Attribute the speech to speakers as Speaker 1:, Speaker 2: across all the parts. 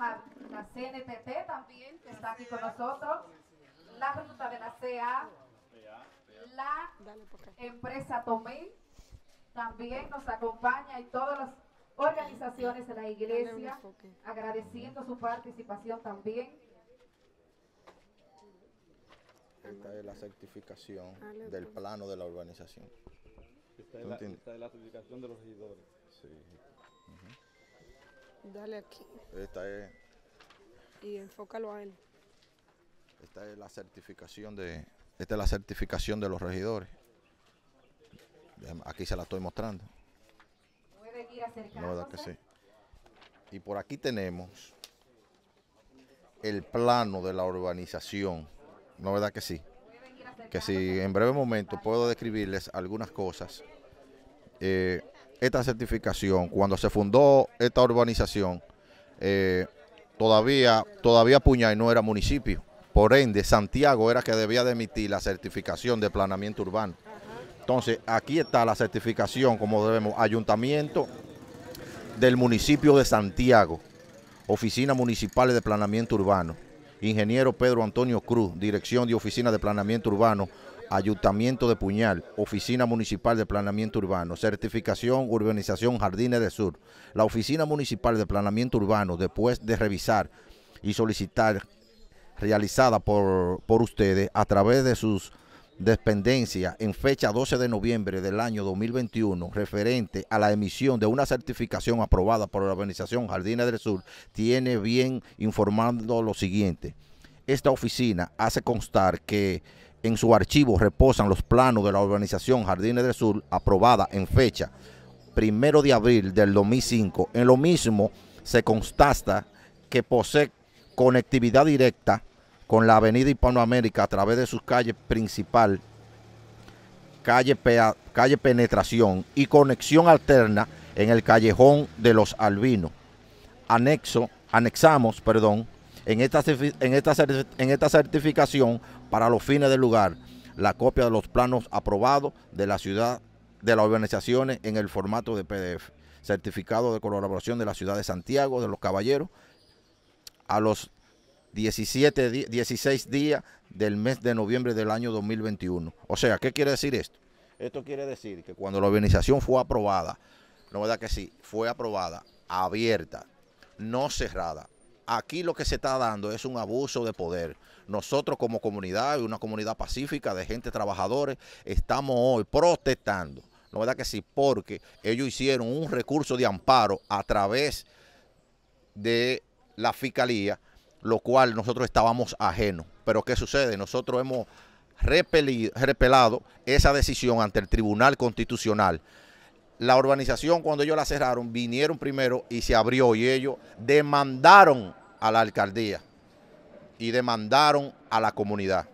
Speaker 1: la CNTT también, que está aquí con nosotros, la ruta de la CA, la empresa Tomé, también nos acompaña y todas las organizaciones de la iglesia, agradeciendo su participación también.
Speaker 2: Esta es la certificación del plano de la urbanización.
Speaker 3: Esta es, la, esta es la certificación de los regidores. Sí.
Speaker 4: Dale aquí.
Speaker 2: Esta es.
Speaker 4: Y enfócalo a él.
Speaker 2: Esta es la certificación de. Esta es la certificación de los regidores. Aquí se la estoy mostrando.
Speaker 1: Puede ir acercándose.
Speaker 2: No, que sí. Y por aquí tenemos el plano de la urbanización. ¿No verdad que sí? Que si en breve momento puedo describirles algunas cosas. Eh, esta certificación, cuando se fundó esta urbanización, eh, todavía, todavía Puñay no era municipio. Por ende, Santiago era que debía de emitir la certificación de planeamiento urbano. Entonces, aquí está la certificación, como debemos, ayuntamiento del municipio de Santiago, Oficina Municipal de Planeamiento Urbano, ingeniero Pedro Antonio Cruz, Dirección de Oficina de Planeamiento Urbano, Ayuntamiento de Puñal, Oficina Municipal de Planeamiento Urbano, Certificación Urbanización Jardines del Sur. La Oficina Municipal de Planeamiento Urbano, después de revisar y solicitar realizada por, por ustedes a través de sus dependencias en fecha 12 de noviembre del año 2021 referente a la emisión de una certificación aprobada por la Organización Jardines del Sur, tiene bien informando lo siguiente. Esta oficina hace constar que en su archivo reposan los planos de la organización Jardines del Sur aprobada en fecha primero de abril del 2005. En lo mismo se constata que posee conectividad directa con la avenida Hispanoamérica a través de su calle principal, calle, calle Penetración y conexión alterna en el callejón de los Albinos. Anexo, anexamos, perdón, en esta, en, esta, en esta certificación para los fines del lugar la copia de los planos aprobados de la ciudad de las organizaciones en el formato de PDF, certificado de colaboración de la ciudad de Santiago, de los caballeros, a los 17, 16 días del mes de noviembre del año 2021. O sea, ¿qué quiere decir esto? Esto quiere decir que cuando la organización fue aprobada, no verdad que sí, fue aprobada, abierta, no cerrada, aquí lo que se está dando es un abuso de poder. Nosotros como comunidad, una comunidad pacífica de gente trabajadores, estamos hoy protestando. ¿No verdad que sí? Porque ellos hicieron un recurso de amparo a través de la fiscalía, lo cual nosotros estábamos ajenos. Pero ¿qué sucede? Nosotros hemos repelado esa decisión ante el Tribunal Constitucional la urbanización cuando ellos la cerraron, vinieron primero y se abrió y ellos demandaron a la alcaldía y demandaron a la comunidad,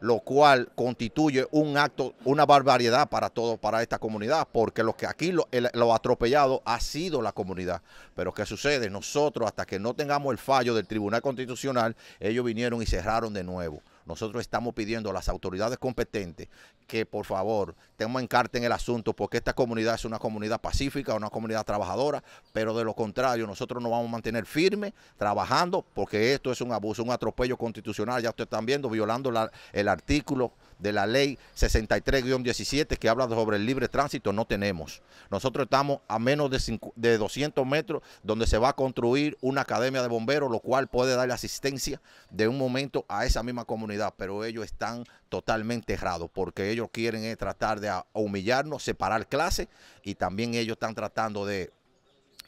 Speaker 2: lo cual constituye un acto, una barbaridad para todo, para esta comunidad, porque lo que aquí lo, lo atropellado ha sido la comunidad. Pero ¿qué sucede? Nosotros, hasta que no tengamos el fallo del Tribunal Constitucional, ellos vinieron y cerraron de nuevo. Nosotros estamos pidiendo a las autoridades competentes que por favor tengan en el asunto porque esta comunidad es una comunidad pacífica, una comunidad trabajadora, pero de lo contrario nosotros nos vamos a mantener firmes trabajando porque esto es un abuso, un atropello constitucional, ya ustedes están viendo, violando el artículo de la ley 63-17 que habla sobre el libre tránsito, no tenemos. Nosotros estamos a menos de, de 200 metros donde se va a construir una academia de bomberos, lo cual puede darle asistencia de un momento a esa misma comunidad, pero ellos están totalmente errados porque ellos quieren eh, tratar de humillarnos, separar clases y también ellos están tratando de,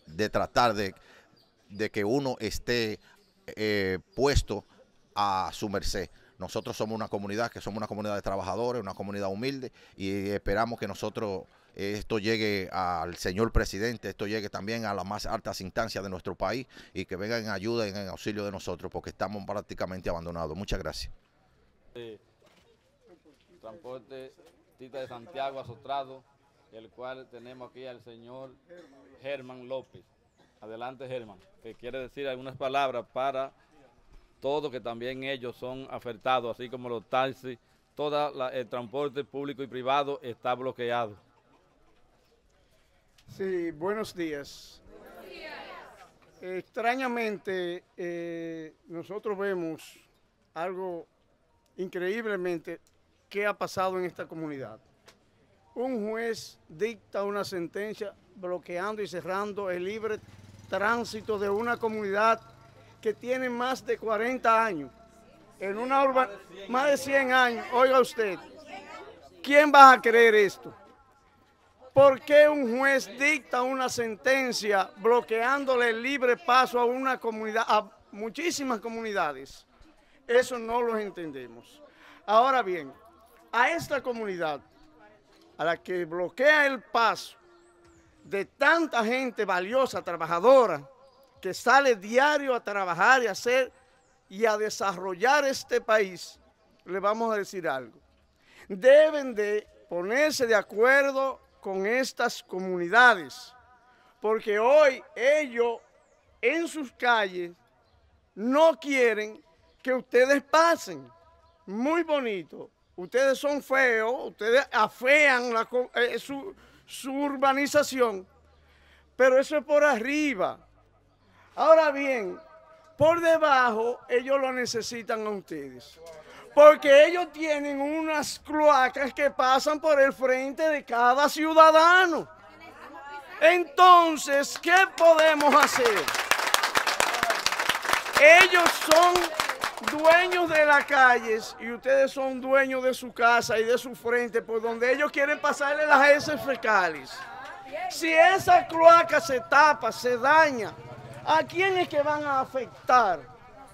Speaker 2: de tratar de, de que uno esté eh, puesto a su merced. Nosotros somos una comunidad que somos una comunidad de trabajadores, una comunidad humilde y esperamos que nosotros eh, esto llegue al señor presidente, esto llegue también a las más altas instancias de nuestro país y que vengan en ayuda y en auxilio de nosotros porque estamos prácticamente abandonados. Muchas gracias.
Speaker 3: Transporte Tita de Santiago Azotrado, el cual tenemos aquí al señor Germán López. Adelante Germán, que quiere decir algunas palabras para todo que también ellos son afectados, así como los taxis, todo el transporte público y privado está bloqueado.
Speaker 5: Sí, buenos días. extrañamente eh, nosotros vemos algo increíblemente que ha pasado en esta comunidad. Un juez dicta una sentencia bloqueando y cerrando el libre tránsito de una comunidad que tiene más de 40 años. En una urba, más de 100 años, oiga usted, ¿quién va a creer esto? ¿Por qué un juez dicta una sentencia bloqueándole el libre paso a una comunidad, a muchísimas comunidades? Eso no lo entendemos. Ahora bien, a esta comunidad, a la que bloquea el paso de tanta gente valiosa, trabajadora, que sale diario a trabajar y a hacer y a desarrollar este país, le vamos a decir algo. Deben de ponerse de acuerdo con estas comunidades, porque hoy ellos en sus calles no quieren que ustedes pasen. Muy bonito. Ustedes son feos, ustedes afean eh, su, su urbanización, pero eso es por arriba. Ahora bien, por debajo ellos lo necesitan a ustedes. Porque ellos tienen unas cloacas que pasan por el frente de cada ciudadano. Entonces, ¿qué podemos hacer? Ellos son dueños de las calles y ustedes son dueños de su casa y de su frente por donde ellos quieren pasarle las heces fecales. Si esa cloaca se tapa, se daña, ¿a quién es que van a afectar?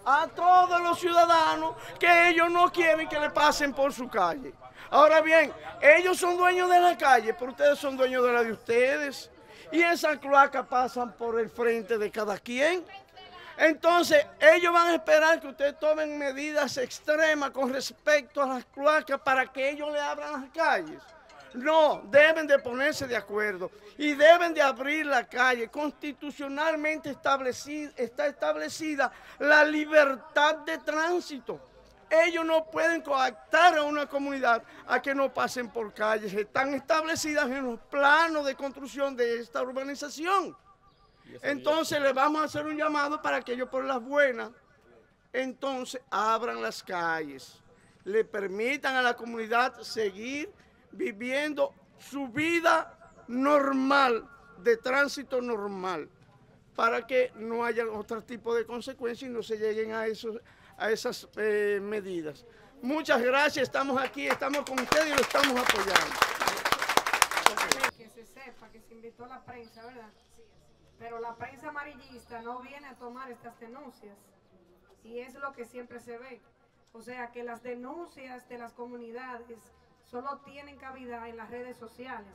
Speaker 5: a todos los ciudadanos que ellos no quieren que le pasen por su calle. Ahora bien, ellos son dueños de la calle, pero ustedes son dueños de la de ustedes. Y esas cloacas pasan por el frente de cada quien. Entonces, ellos van a esperar que ustedes tomen medidas extremas con respecto a las cloacas para que ellos le abran las calles. No, deben de ponerse de acuerdo y deben de abrir la calle. Constitucionalmente establecida, está establecida la libertad de tránsito. Ellos no pueden coactar a una comunidad a que no pasen por calles. Están establecidas en los planos de construcción de esta urbanización. Entonces le vamos a hacer un llamado para que ellos por las buenas, entonces abran las calles, le permitan a la comunidad seguir viviendo su vida normal, de tránsito normal, para que no haya otro tipo de consecuencias y no se lleguen a, esos, a esas eh, medidas. Muchas gracias, estamos aquí, estamos con ustedes y lo estamos apoyando.
Speaker 4: Que se sepa que se invitó a la prensa, ¿verdad? Pero la prensa amarillista no viene a tomar estas denuncias y es lo que siempre se ve. O sea que las denuncias de las comunidades solo tienen cabida en las redes sociales,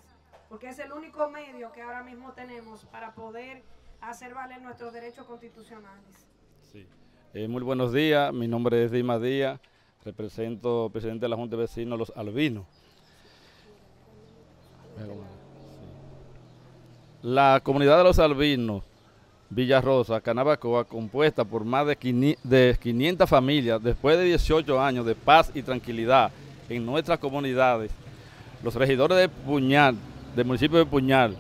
Speaker 4: porque es el único medio que ahora mismo tenemos para poder hacer valer nuestros derechos constitucionales.
Speaker 3: Sí. Eh, muy buenos días, mi nombre es Dima Díaz, represento presidente de la Junta de Vecinos Los Albinos. La comunidad de Los Albinos, Villarrosa, Canabacoa, compuesta por más de 500 familias, después de 18 años de paz y tranquilidad, en nuestras comunidades, los regidores de Puñal, del municipio de Puñal,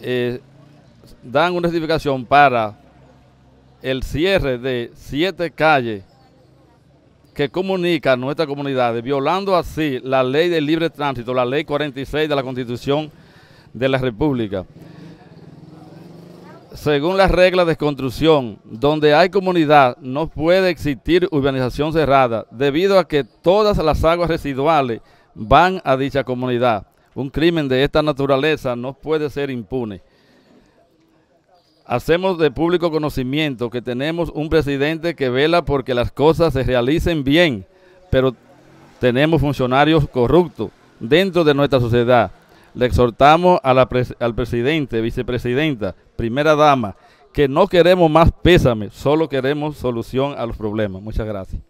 Speaker 3: eh, dan una certificación para el cierre de siete calles que comunican nuestras comunidades, violando así la ley del libre tránsito, la ley 46 de la Constitución de la República según las reglas de construcción, donde hay comunidad, no puede existir urbanización cerrada, debido a que todas las aguas residuales van a dicha comunidad. Un crimen de esta naturaleza no puede ser impune. Hacemos de público conocimiento que tenemos un presidente que vela porque las cosas se realicen bien, pero tenemos funcionarios corruptos dentro de nuestra sociedad le exhortamos al presidente, vicepresidenta, primera dama, que no queremos más pésame, solo queremos solución a los problemas. Muchas gracias.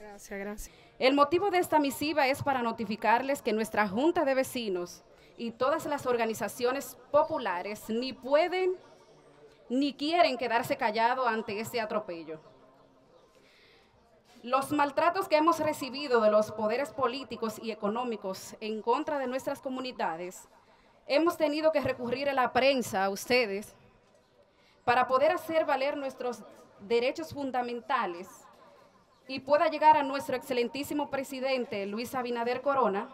Speaker 6: Gracias, gracias. El motivo de esta misiva es para notificarles que nuestra Junta de Vecinos y todas las organizaciones populares ni pueden ni quieren quedarse callados ante este atropello. Los maltratos que hemos recibido de los poderes políticos y económicos en contra de nuestras comunidades, hemos tenido que recurrir a la prensa, a ustedes, para poder hacer valer nuestros derechos fundamentales y pueda llegar a nuestro excelentísimo presidente Luis Abinader Corona,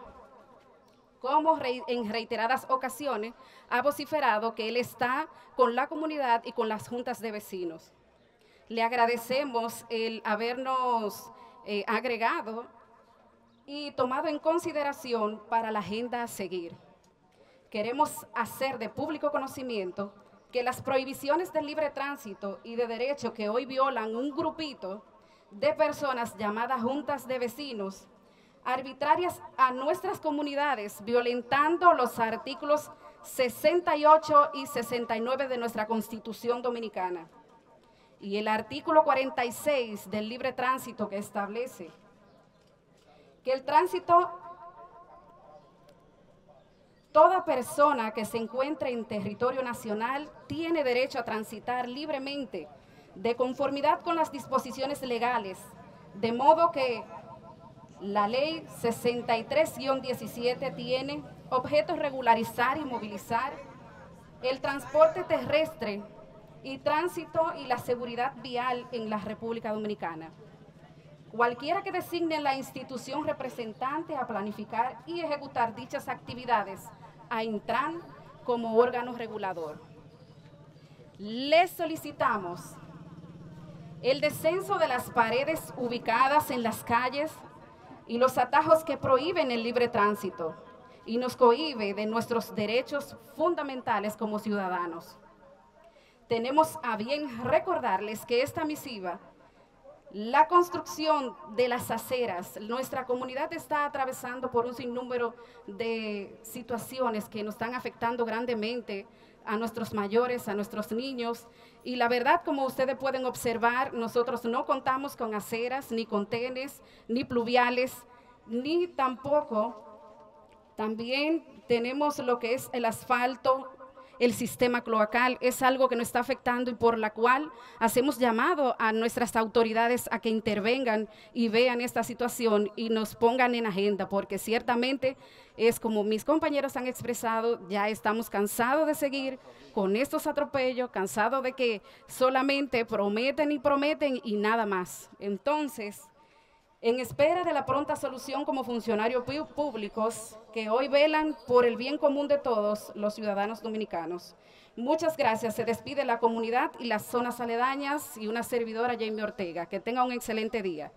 Speaker 6: como en reiteradas ocasiones ha vociferado que él está con la comunidad y con las juntas de vecinos. Le agradecemos el habernos eh, agregado y tomado en consideración para la agenda a seguir. Queremos hacer de público conocimiento que las prohibiciones del libre tránsito y de derecho que hoy violan un grupito de personas llamadas juntas de vecinos, arbitrarias a nuestras comunidades, violentando los artículos 68 y 69 de nuestra Constitución Dominicana y el artículo 46 del libre tránsito que establece que el tránsito, toda persona que se encuentre en territorio nacional tiene derecho a transitar libremente de conformidad con las disposiciones legales, de modo que la ley 63-17 tiene objeto regularizar y movilizar el transporte terrestre y tránsito y la seguridad vial en la República Dominicana. Cualquiera que designe la institución representante a planificar y ejecutar dichas actividades a Intran como órgano regulador. Les solicitamos el descenso de las paredes ubicadas en las calles y los atajos que prohíben el libre tránsito y nos cohibe de nuestros derechos fundamentales como ciudadanos. Tenemos a bien recordarles que esta misiva la construcción de las aceras, nuestra comunidad está atravesando por un sinnúmero de situaciones que nos están afectando grandemente a nuestros mayores, a nuestros niños. Y la verdad, como ustedes pueden observar, nosotros no contamos con aceras, ni contenes, ni pluviales, ni tampoco también tenemos lo que es el asfalto el sistema cloacal es algo que nos está afectando y por la cual hacemos llamado a nuestras autoridades a que intervengan y vean esta situación y nos pongan en agenda, porque ciertamente es como mis compañeros han expresado, ya estamos cansados de seguir con estos atropellos, cansados de que solamente prometen y prometen y nada más. Entonces, en espera de la pronta solución como funcionarios públicos que hoy velan por el bien común de todos los ciudadanos dominicanos. Muchas gracias. Se despide la comunidad y las zonas aledañas y una servidora, Jamie Ortega. Que tenga un excelente día.